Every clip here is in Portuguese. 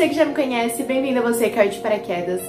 você que já me conhece, bem-vindo a você, caiu de paraquedas.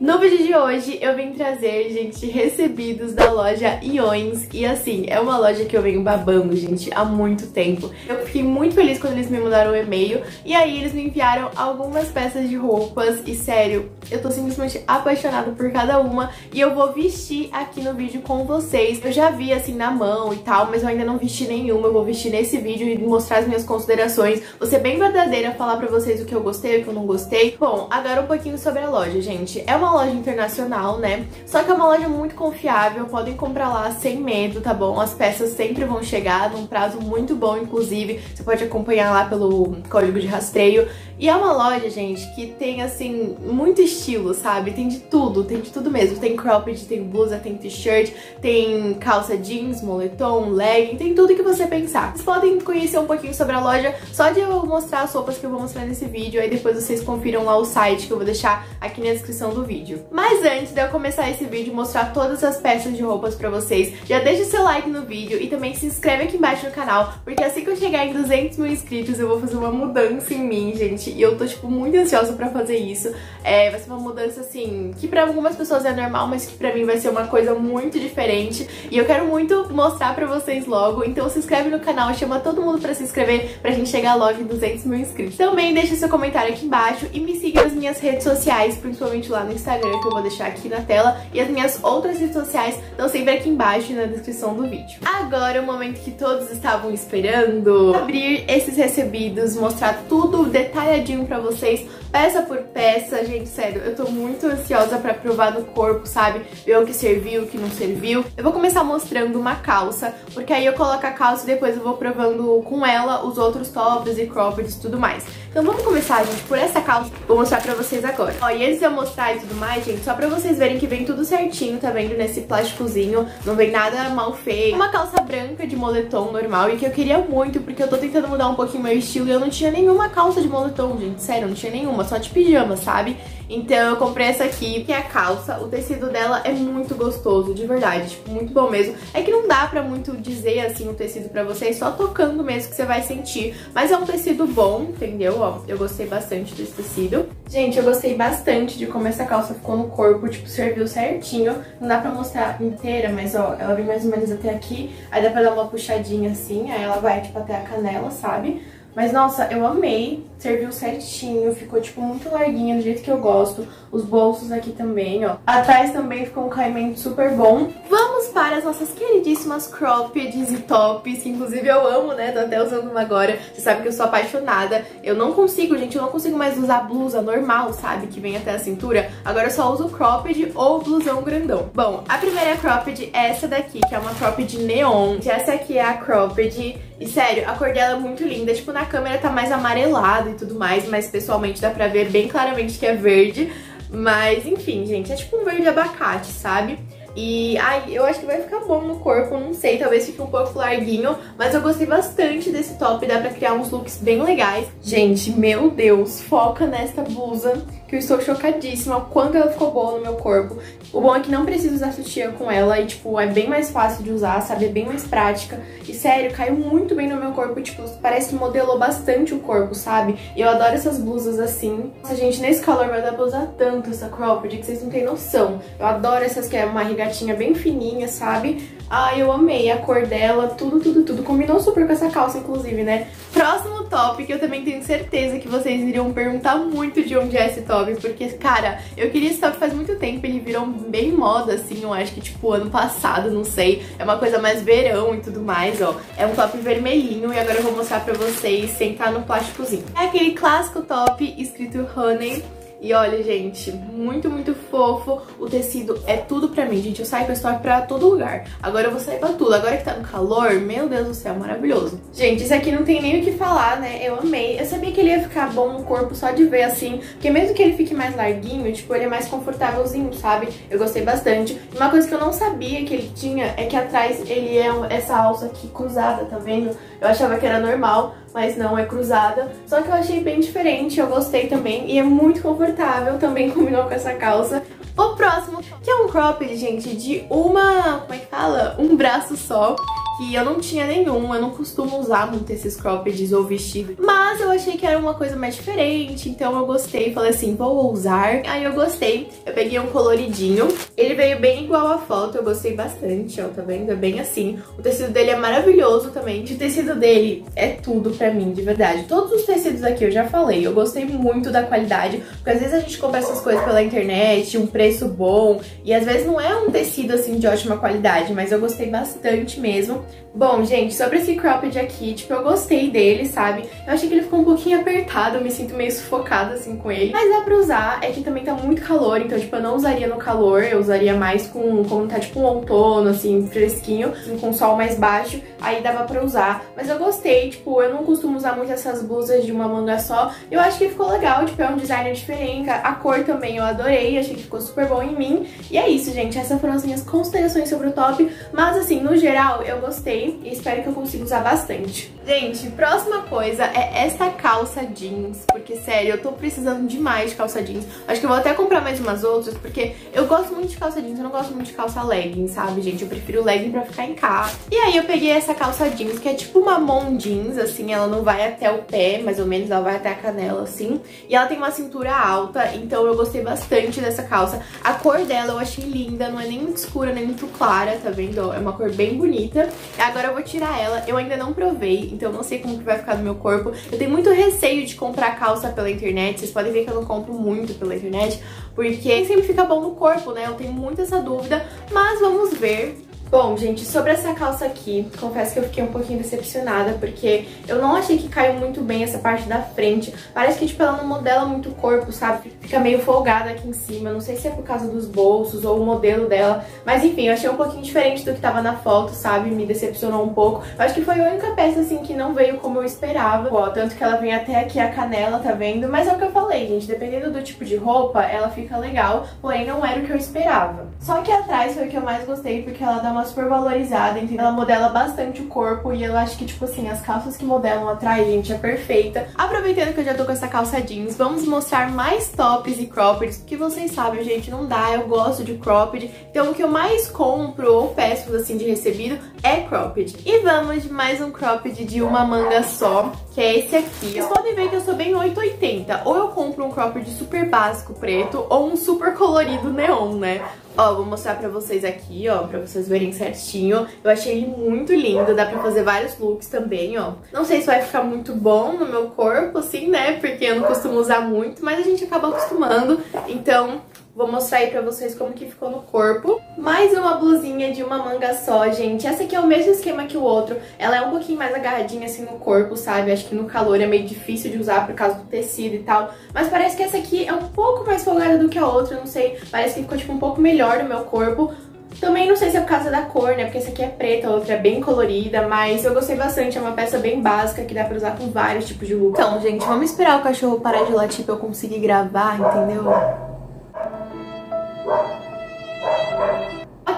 No vídeo de hoje eu vim trazer, gente, recebidos da loja Iões E assim, é uma loja que eu venho babando, gente, há muito tempo. Eu fiquei muito feliz quando eles me mandaram o e-mail. E aí eles me enviaram algumas peças de roupas. E sério, eu tô simplesmente apaixonada por cada uma E eu vou vestir aqui no vídeo com vocês Eu já vi assim na mão e tal, mas eu ainda não vesti nenhuma Eu vou vestir nesse vídeo e mostrar as minhas considerações Vou ser bem verdadeira, falar pra vocês o que eu gostei, o que eu não gostei Bom, agora um pouquinho sobre a loja, gente É uma loja internacional, né? Só que é uma loja muito confiável, podem comprar lá sem medo, tá bom? As peças sempre vão chegar num prazo muito bom, inclusive. Você pode acompanhar lá pelo código de rastreio. E é uma loja, gente, que tem, assim, muito estilo, sabe? Tem de tudo, tem de tudo mesmo. Tem cropped, tem blusa, tem t-shirt, tem calça jeans, moletom, legging, tem tudo que você pensar. Vocês podem conhecer um pouquinho sobre a loja só de eu mostrar as roupas que eu vou mostrar nesse vídeo, aí depois vocês confiram lá o site que eu vou deixar aqui na descrição do vídeo. Mas antes de eu começar esse vídeo e mostrar todas as peças de roupas pra vocês, já deixa o seu like no vídeo e também se inscreve aqui embaixo no canal, porque assim que eu chegar em 200 mil inscritos eu vou fazer uma mudança em mim, gente, e eu tô, tipo, muito ansiosa pra fazer isso. É, vai uma mudança, assim, que pra algumas pessoas é normal, mas que pra mim vai ser uma coisa muito diferente, e eu quero muito mostrar pra vocês logo, então se inscreve no canal, chama todo mundo pra se inscrever pra gente chegar logo em 200 mil inscritos. Também deixa seu comentário aqui embaixo e me siga nas minhas redes sociais, principalmente lá no Instagram, que eu vou deixar aqui na tela e as minhas outras redes sociais estão sempre aqui embaixo na descrição do vídeo. Agora é o momento que todos estavam esperando, abrir esses recebidos, mostrar tudo detalhadinho pra vocês, peça por peça, gente, sério, eu tô muito ansiosa pra provar no corpo, sabe, ver o que serviu, o que não serviu. Eu vou começar mostrando uma calça, porque aí eu coloco a calça e depois eu vou provando com ela os outros tops e croppeds e tudo mais. Então vamos começar, gente, por essa calça, vou mostrar pra vocês agora. Ó, e antes de eu mostrar e tudo mais, gente, só pra vocês verem que vem tudo certinho, tá vendo? Nesse plásticozinho, não vem nada mal feio. Uma calça branca de moletom normal e que eu queria muito, porque eu tô tentando mudar um pouquinho meu estilo e eu não tinha nenhuma calça de moletom, gente, sério, não tinha nenhuma, só de pijama, sabe? Então eu comprei essa aqui, que é a calça. O tecido dela é muito gostoso, de verdade, tipo, muito bom mesmo. É que não dá pra muito dizer, assim, o tecido pra vocês, só tocando mesmo que você vai sentir. Mas é um tecido bom, entendeu? Ó, eu gostei bastante desse tecido. Gente, eu gostei bastante de como essa calça ficou no corpo, tipo, serviu certinho. Não dá pra mostrar inteira, mas ó, ela vem mais ou menos até aqui. Aí dá pra dar uma puxadinha assim, aí ela vai, tipo, até a canela, sabe? Mas, nossa, eu amei. Serviu certinho, ficou, tipo, muito larguinha, do jeito que eu gosto. Os bolsos aqui também, ó. Atrás também ficou um caimento super bom. Vamos para as nossas queridíssimas croppeds e tops, que inclusive eu amo, né? Tô até usando uma agora. Você sabe que eu sou apaixonada. Eu não consigo, gente, eu não consigo mais usar blusa normal, sabe? Que vem até a cintura. Agora eu só uso cropped ou blusão grandão. Bom, a primeira cropped é essa daqui, que é uma cropped neon. Essa aqui é a cropped e sério, a cor dela é muito linda. Tipo, na câmera tá mais amarelado e tudo mais, mas pessoalmente dá pra ver bem claramente que é verde. Mas, enfim, gente, é tipo um verde abacate, sabe? E ai, eu acho que vai ficar bom no corpo, não sei, talvez fique um pouco larguinho, mas eu gostei bastante desse top, dá pra criar uns looks bem legais. Gente, meu Deus, foca nesta blusa que eu estou chocadíssima o quanto ela ficou boa no meu corpo. O bom é que não preciso usar sutiã com ela e, tipo, é bem mais fácil de usar, sabe? É bem mais prática. E, sério, caiu muito bem no meu corpo, tipo, parece que modelou bastante o corpo, sabe? E eu adoro essas blusas assim. Nossa, gente, nesse calor vai dar pra usar tanto essa cropped que vocês não têm noção. Eu adoro essas que é uma regatinha bem fininha, sabe? Ai, eu amei a cor dela, tudo, tudo, tudo. Combinou super com essa calça, inclusive, né? Próximo top, que eu também tenho certeza que vocês iriam perguntar muito de onde é esse top, porque, cara, eu queria esse top faz muito tempo, ele virou bem moda, assim, eu acho que, tipo, ano passado, não sei. É uma coisa mais verão e tudo mais, ó. É um top vermelhinho e agora eu vou mostrar pra vocês sem estar no plásticozinho. É aquele clássico top escrito Honey, e olha, gente, muito, muito fofo. O tecido é tudo pra mim, gente. Eu saio com esse top pra todo lugar. Agora eu vou sair pra tudo. Agora que tá no calor, meu Deus do céu, maravilhoso. Gente, esse aqui não tem nem o que falar, né? Eu amei. Eu sabia que ele ia ficar bom no corpo só de ver assim. Porque mesmo que ele fique mais larguinho, tipo, ele é mais confortávelzinho, sabe? Eu gostei bastante. Uma coisa que eu não sabia que ele tinha é que atrás ele é essa alça aqui cruzada, tá vendo? Eu achava que era normal. Mas não é cruzada. Só que eu achei bem diferente, eu gostei também e é muito confortável, também combinou com essa calça. O próximo, que é um cropped, gente, de uma... como é que fala? Um braço só que eu não tinha nenhum, eu não costumo usar muito esses croppeds ou vestidos, mas eu achei que era uma coisa mais diferente, então eu gostei, falei assim, vou usar. Aí eu gostei, eu peguei um coloridinho, ele veio bem igual a foto, eu gostei bastante, ó, tá vendo? É bem assim. O tecido dele é maravilhoso também, o tecido dele é tudo pra mim, de verdade. Todos os tecidos aqui eu já falei, eu gostei muito da qualidade, porque às vezes a gente compra essas coisas pela internet, um preço bom, e às vezes não é um tecido assim de ótima qualidade, mas eu gostei bastante mesmo. Bom, gente, sobre esse cropped aqui, tipo, eu gostei dele, sabe? Eu achei que ele ficou um pouquinho apertado, eu me sinto meio sufocada, assim, com ele. Mas dá pra usar, é que também tá muito calor, então, tipo, eu não usaria no calor, eu usaria mais com, quando tá, tipo, um outono, assim, fresquinho, assim, com sol mais baixo, aí dava pra usar. Mas eu gostei, tipo, eu não costumo usar muito essas blusas de uma manga só, eu acho que ficou legal, tipo, é um design diferente, a cor também eu adorei, achei que ficou super bom em mim. E é isso, gente, essas foram as minhas considerações sobre o top, mas, assim, no geral, eu gostei e espero que eu consiga usar bastante. Gente, próxima coisa é esta calça jeans, porque sério, eu tô precisando demais de calça jeans. Acho que eu vou até comprar mais umas outras, porque eu gosto muito de calça jeans, eu não gosto muito de calça legging, sabe, gente? Eu prefiro legging pra ficar em casa. E aí eu peguei essa calça jeans, que é tipo uma mom jeans, assim, ela não vai até o pé, mais ou menos, ela vai até a canela, assim. E ela tem uma cintura alta, então eu gostei bastante dessa calça. A cor dela eu achei linda, não é nem muito escura, nem muito clara, tá vendo? É uma cor bem bonita. Agora eu vou tirar ela, eu ainda não provei, então não sei como que vai ficar no meu corpo. Eu tenho muito receio de comprar calça pela internet, vocês podem ver que eu não compro muito pela internet, porque sempre fica bom no corpo, né? Eu tenho muito essa dúvida, mas vamos ver. Bom, gente, sobre essa calça aqui, confesso que eu fiquei um pouquinho decepcionada, porque eu não achei que caiu muito bem essa parte da frente. Parece que, tipo, ela não modela muito o corpo, sabe? Fica meio folgada aqui em cima, não sei se é por causa dos bolsos ou o modelo dela, mas enfim, eu achei um pouquinho diferente do que tava na foto, sabe? Me decepcionou um pouco. Eu acho que foi a única peça, assim, que não veio como eu esperava. Ó, tanto que ela vem até aqui a canela, tá vendo? Mas é o que eu falei, gente, dependendo do tipo de roupa, ela fica legal, porém não era o que eu esperava. Só que atrás foi o que eu mais gostei, porque ela dá uma super valorizada, entendeu? Ela modela bastante o corpo e eu acho que, tipo assim, as calças que modelam atrás, gente, é perfeita. Aproveitando que eu já tô com essa calça jeans, vamos mostrar mais tops e croppeds, porque vocês sabem, gente, não dá, eu gosto de cropped. Então o que eu mais compro ou peço, assim, de recebido é cropped. E vamos de mais um cropped de uma manga só, que é esse aqui. Vocês podem ver que eu sou bem 880. Ou eu compro um cropped super básico preto, ou um super colorido neon, né? Ó, vou mostrar pra vocês aqui, ó, pra vocês verem certinho. Eu achei ele muito lindo, dá pra fazer vários looks também, ó. Não sei se vai ficar muito bom no meu corpo, assim, né, porque eu não costumo usar muito, mas a gente acaba acostumando. Então, Vou mostrar aí pra vocês como que ficou no corpo. Mais uma blusinha de uma manga só, gente. Essa aqui é o mesmo esquema que o outro. Ela é um pouquinho mais agarradinha assim no corpo, sabe? Acho que no calor é meio difícil de usar por causa do tecido e tal. Mas parece que essa aqui é um pouco mais folgada do que a outra, não sei. Parece que ficou tipo um pouco melhor no meu corpo. Também não sei se é por causa da cor, né? Porque essa aqui é preta, a outra é bem colorida, mas eu gostei bastante. É uma peça bem básica que dá pra usar com vários tipos de look. Então, gente, vamos esperar o cachorro parar de latir pra eu conseguir gravar, entendeu?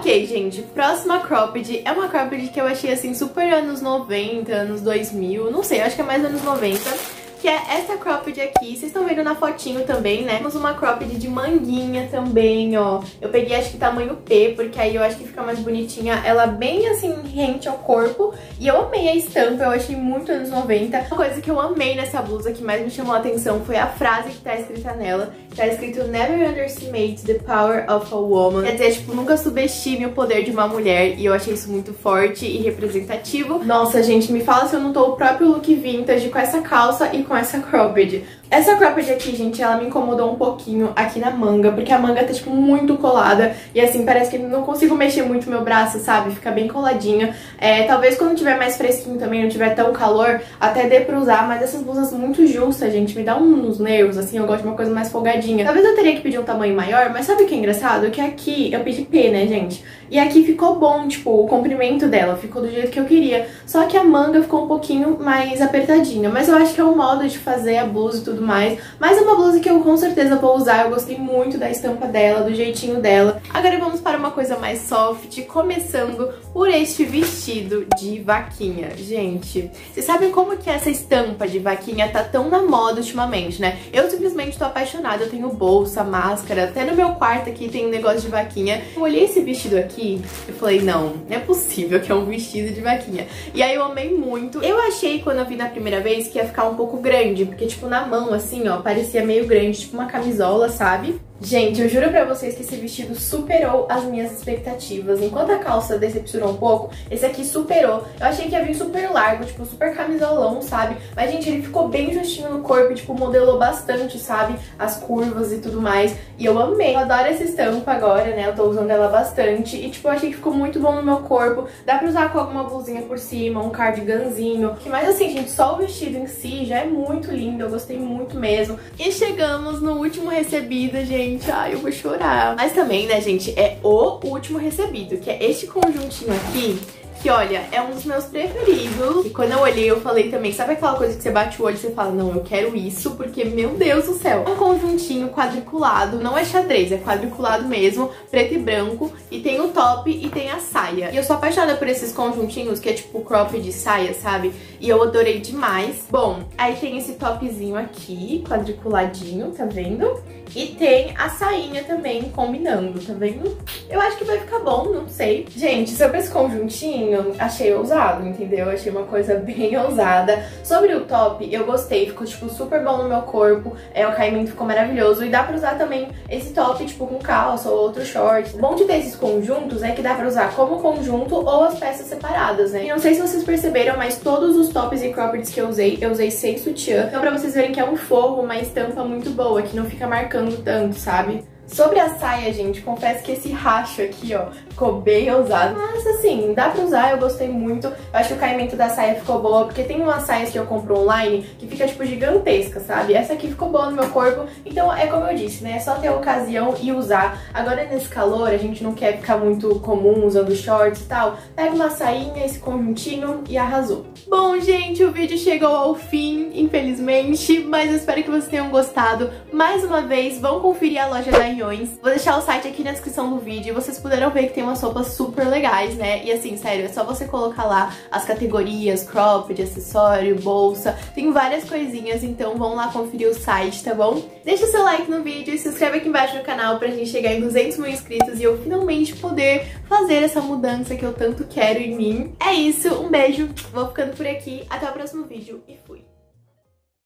Ok, gente, próxima cropped é uma cropped que eu achei assim super anos 90, anos 2000, não sei, acho que é mais anos 90 que é essa cropped aqui. Vocês estão vendo na fotinho também, né? Temos uma cropped de manguinha também, ó. Eu peguei, acho que tamanho P, porque aí eu acho que fica mais bonitinha. Ela bem, assim, rente ao corpo. E eu amei a estampa, eu achei muito anos 90. Uma coisa que eu amei nessa blusa, que mais me chamou a atenção, foi a frase que tá escrita nela. Tá escrito Never underestimate the power of a woman. Quer dizer, tipo, nunca subestime o poder de uma mulher. E eu achei isso muito forte e representativo. Nossa, gente, me fala se eu não tô o próprio look vintage com essa calça e com essa cropped. Essa cropped aqui, gente, ela me incomodou um pouquinho aqui na manga, porque a manga tá, tipo, muito colada. E assim, parece que não consigo mexer muito meu braço, sabe? Fica bem coladinha. É, talvez quando tiver mais fresquinho também, não tiver tão calor, até dê pra usar. Mas essas blusas muito justas, gente, me dá uns nervos, assim. Eu gosto de uma coisa mais folgadinha. Talvez eu teria que pedir um tamanho maior, mas sabe o que é engraçado? Que aqui eu pedi P, né, gente? E aqui ficou bom, tipo, o comprimento dela ficou do jeito que eu queria. Só que a manga ficou um pouquinho mais apertadinha. Mas eu acho que é um modo de fazer a blusa e tudo mais, mas é uma blusa que eu com certeza vou usar, eu gostei muito da estampa dela, do jeitinho dela. Agora vamos para uma coisa mais soft, começando por este vestido de vaquinha. Gente, vocês sabem como que essa estampa de vaquinha tá tão na moda ultimamente, né? Eu simplesmente tô apaixonada, eu tenho bolsa, máscara, até no meu quarto aqui tem um negócio de vaquinha. Eu olhei esse vestido aqui e falei, não, não é possível que é um vestido de vaquinha. E aí eu amei muito. Eu achei quando eu vi na primeira vez que ia ficar um pouco grande, porque tipo na mão assim, ó, parecia meio grande, tipo uma camisola, sabe? Gente, eu juro pra vocês que esse vestido superou as minhas expectativas. Enquanto a calça decepcionou um pouco, esse aqui superou. Eu achei que ia vir super largo, tipo, super camisolão, sabe? Mas, gente, ele ficou bem justinho no corpo, tipo, modelou bastante, sabe? As curvas e tudo mais. E eu amei. Eu adoro essa estampa agora, né? Eu tô usando ela bastante. E, tipo, eu achei que ficou muito bom no meu corpo. Dá pra usar com alguma blusinha por cima, um cardiganzinho. Mas, assim, gente, só o vestido em si já é muito lindo. Eu gostei muito mesmo. E chegamos no último recebido, gente gente, ai, eu vou chorar. Mas também, né, gente, é o último recebido, que é este conjuntinho aqui, que olha, é um dos meus preferidos. E quando eu olhei, eu falei também, sabe aquela coisa que você bate o olho e você fala, não, eu quero isso, porque, meu Deus do céu. Um conjuntinho quadriculado, não é xadrez, é quadriculado mesmo, preto e branco, e tem o top e tem a saia. E eu sou apaixonada por esses conjuntinhos, que é tipo crop de saia, sabe? E eu adorei demais. Bom, aí tem esse topzinho aqui, quadriculadinho, tá vendo? E tem a sainha também combinando, tá vendo? Eu acho que vai ficar bom, não sei. Gente, sobre esse conjuntinho, achei ousado, entendeu? Achei uma coisa bem ousada. Sobre o top, eu gostei, ficou, tipo, super bom no meu corpo. É, o caimento ficou maravilhoso. E dá pra usar também esse top, tipo, com calça ou outro short. O bom de ter esses conjuntos é que dá pra usar como conjunto ou as peças separadas, né? E não sei se vocês perceberam, mas todos os tops e croppeds que eu usei, eu usei sem sutiã. Então pra vocês verem que é um forro, uma estampa muito boa, que não fica marcando tanto, sabe? Sobre a saia, gente, confesso que esse racho aqui, ó, ficou bem ousado. Mas assim, dá pra usar, eu gostei muito. Eu acho que o caimento da saia ficou boa, porque tem umas saias que eu compro online que fica, tipo, gigantesca, sabe? Essa aqui ficou boa no meu corpo. Então, é como eu disse, né? É só ter a ocasião e usar. Agora, nesse calor, a gente não quer ficar muito comum usando shorts e tal. Pega uma sainha, esse conjuntinho e arrasou. Bom, gente, o vídeo chegou ao fim, infelizmente, mas eu espero que vocês tenham gostado. Mais uma vez, vão conferir a loja da Vou deixar o site aqui na descrição do vídeo e vocês puderam ver que tem umas roupas super legais, né? E assim, sério, é só você colocar lá as categorias, cropped, acessório, bolsa, tem várias coisinhas, então vão lá conferir o site, tá bom? Deixa seu like no vídeo e se inscreve aqui embaixo no canal pra gente chegar em 200 mil inscritos e eu finalmente poder fazer essa mudança que eu tanto quero em mim. É isso, um beijo, vou ficando por aqui, até o próximo vídeo e fui!